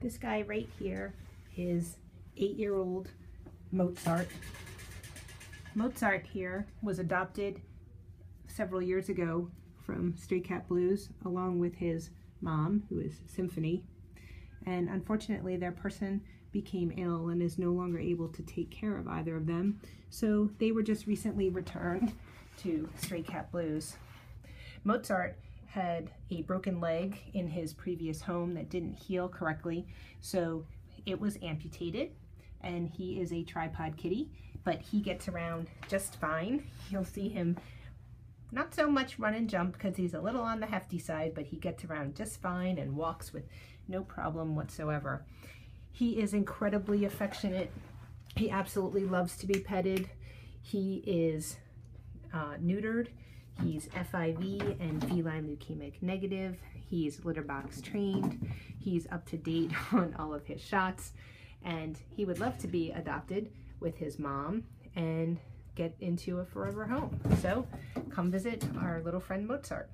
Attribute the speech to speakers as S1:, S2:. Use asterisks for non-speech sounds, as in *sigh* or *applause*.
S1: This guy right here is eight-year-old Mozart. Mozart here was adopted several years ago from Stray Cat Blues along with his mom, who is Symphony. And unfortunately, their person became ill and is no longer able to take care of either of them. So they were just recently returned to Stray Cat Blues. Mozart had a broken leg in his previous home that didn't heal correctly, so it was amputated and he is a tripod kitty, but he gets around just fine. You'll see him not so much run and jump because he's a little on the hefty side, but he gets around just fine and walks with no problem whatsoever. He is incredibly affectionate. He absolutely loves to be petted. He is uh, neutered. He's FIV and feline leukemic negative. He's litter box trained. He's up to date *laughs* on all of his shots. And he would love to be adopted with his mom and get into a forever home. So come visit our little friend Mozart.